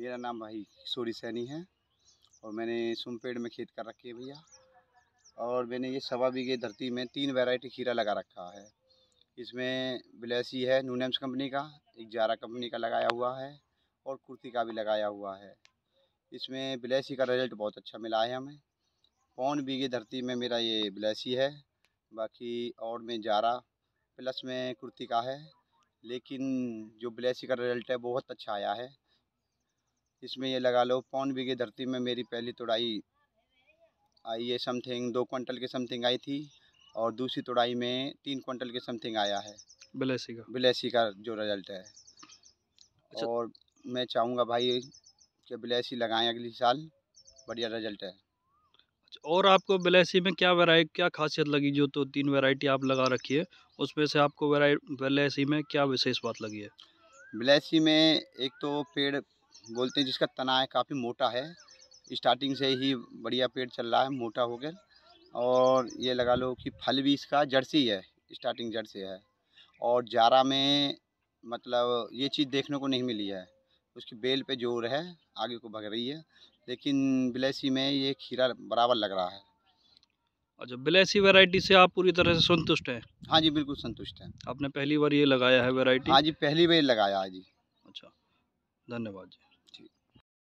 मेरा नाम भाई किशोरी सैनी है और मैंने सुमपेड़ में खेत कर रखी है भैया। और मैंने ये सवा बीघे धरती में तीन वैरायटी खीरा लगा रखा है। इसमें बिलैसी है नूनेम्स कंपनी का, एक जारा कंपनी का लगाया हुआ है और कुर्ती का भी लगाया हुआ है। इसमें बिलैसी का रिज़ल्ट बहुत अच्छा मिला है हमें। पौन बीघे धरती में मेरा ये बिलैसी है, बाकी और में जारा प्लस में कुर्ती का है, लेकिन जो बिलैसी का रिज़ल्ट है, बहुत अच्छा आया है। इसमें ये लगा लो पौन बीघे धरती में मेरी पहली तोड़ाई आई है समथिंग दो क्विंटल के समथिंग आई थी और दूसरी तोड़ाई में तीन क्विंटल के समथिंग आया है। बिलैसी का? बिलैसी का जो रिज़ल्ट है। अच्छा। और मैं चाहूँगा भाई कि बिलैसी लगाएँ अगले साल बढ़िया रिज़ल्ट है। अच्छा, और आपको बिलैसी में क्या वैरायटी क्या खासियत लगी जो तो तीन वैरायटी आप लगा रखी है? उसमें से आपको बिलैसी में क्या विशेष बात लगी है? बिलैसी में एक तो पेड़ बोलते हैं जिसका तना है काफ़ी मोटा है। स्टार्टिंग से ही बढ़िया पेड़ चल रहा है मोटा हो गया। और ये लगा लो कि फल भी इसका जड़ से ही स्टार्टिंग जड़ से है। और जारा में मतलब ये चीज़ देखने को नहीं मिली है। उसकी बेल पे ज़ोर है आगे को भग रही है। लेकिन बिलैसी में ये खीरा बराबर लग रहा है। अच्छा बिलैसी वैरायटी से आप पूरी तरह से संतुष्ट हैं? हाँ जी बिल्कुल संतुष्ट हैं। आपने पहली बार ये लगाया है वैरायटी? हाँ जी पहली बार लगाया है जी। अच्छा धन्यवाद जी।